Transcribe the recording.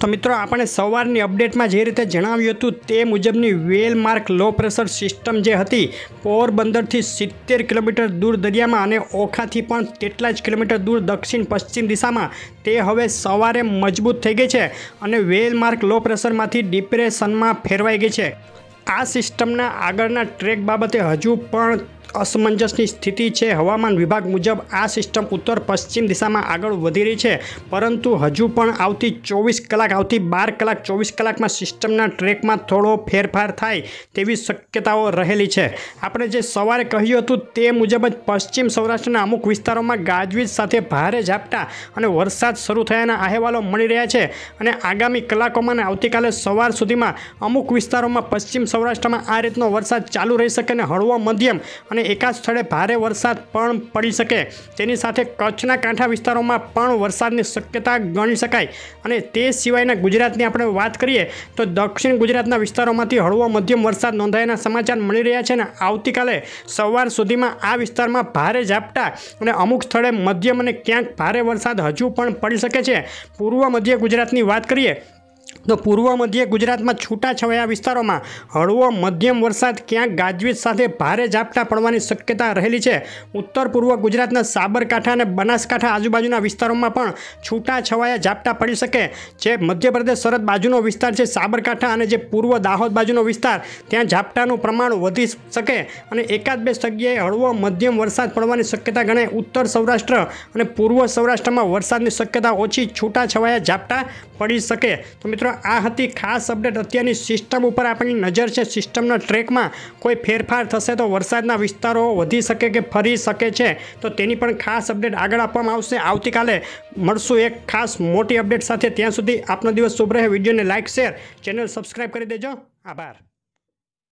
તો મિત્રો, આપણે સવારની અપડેટમાં જે રીતે જણાવ્યું હતું તે મુજબની વેલમાર્ક લો પ્રેશર સિસ્ટમ જે હતી, પોરબંદરથી સિત્તેર કિલોમીટર દૂર દરિયામાં અને ઓખાથી પણ તેટલા જ કિલોમીટર દૂર દક્ષિણ પશ્ચિમ દિશામાં, તે હવે સવારે મજબૂત થઈ ગઈ છે અને વેલમાર્ક લો પ્રેશરમાંથી ડિપ્રેશનમાં ફેરવાઈ ગઈ છે. આ સિસ્ટમના આગળના ટ્રેક બાબતે હજુ પણ અસમંજસની સ્થિતિ છે. હવામાન વિભાગ મુજબ આ સિસ્ટમ ઉત્તર પશ્ચિમ દિશામાં આગળ વધી રહી છે. પરંતુ હજુ પણ આવતી ચોવીસ કલાક, આવતી બાર કલાક, ચોવીસ કલાકમાં સિસ્ટમના ટ્રેકમાં થોડો ફેરફાર થાય તેવી શક્યતાઓ રહેલી છે. આપણે જે સવારે કહ્યું હતું તે મુજબ જ પશ્ચિમ સૌરાષ્ટ્રના અમુક વિસ્તારોમાં ગાજવીજ સાથે ભારે ઝાપટા અને વરસાદ શરૂ થયાના અહેવાલો મળી રહ્યા છે અને આગામી કલાકોમાં અને આવતીકાલે સવાર સુધીમાં અમુક વિસ્તારોમાં પશ્ચિમ સૌરાષ્ટ્રમાં આ રીતનો વરસાદ ચાલુ રહી શકે અને હળવો મધ્યમ અને એકાદ સ્થળે ભારે વરસાદ પણ પડી શકે. તેની સાથે કચ્છના કાંઠા વિસ્તારોમાં પણ વરસાદની શક્યતા ગણી શકાય. અને તે સિવાયના ગુજરાતની આપણે વાત કરીએ, તો દક્ષિણ ગુજરાતના વિસ્તારોમાંથી હળવો મધ્યમ વરસાદ નોંધાયાના સમાચાર મળી રહ્યા છે અને આવતીકાલે સવાર સુધીમાં આ વિસ્તારમાં ભારે ઝાપટા અને અમુક સ્થળે મધ્યમ અને ક્યાંક ભારે વરસાદ હજુ પણ પડી શકે છે. પૂર્વ મધ્ય ગુજરાતની વાત કરીએ તો પૂર્વ મધ્ય ગુજરાતમાં છૂટાછવાયા વિસ્તારોમાં હળવો મધ્યમ વરસાદ ક્યાંક ગાજવીજ સાથે ભારે ઝાપટા પડવાની શક્યતા રહેલી છે. ઉત્તર પૂર્વ ગુજરાતના સાબરકાંઠા અને બનાસકાંઠા આજુબાજુના વિસ્તારોમાં પણ છૂટાછવાયા ઝાપટા પડી શકે જે મધ્યપ્રદેશ સરહદ બાજુનો વિસ્તાર છે, સાબરકાંઠા અને જે પૂર્વ દાહોદ બાજુનો વિસ્તાર, ત્યાં ઝાપટાનું પ્રમાણ વધી શકે અને એકાદ બે જગ્યાએ હળવો મધ્યમ વરસાદ પડવાની શક્યતા ગણાય. ઉત્તર સૌરાષ્ટ્ર અને પૂર્વ સૌરાષ્ટ્રમાં વરસાદની શક્યતા ઓછી, છૂટાછવાયા ઝાપટા પડી શકે. તો મિત્રો, આ હતી ખાસ અપડેટ. અત્યારની સિસ્ટમ ઉપર આપણી નજર છે. સિસ્ટમના ટ્રેકમાં કોઈ ફેરફાર થશે તો વરસાદના વિસ્તારો વધી શકે કે ફરી શકે છે? તો તેની પણ ખાસ અપડેટ આગળ આપવામાં આવશે. આવતીકાલે મળશું એક ખાસ મોટી અપડેટ સાથે. ત્યાં સુધી આપનો દિવસ શુભ રહે. વિડીયોને લાઇક શેર, ચેનલ સબસ્ક્રાઈબ કરી દેજો. આભાર.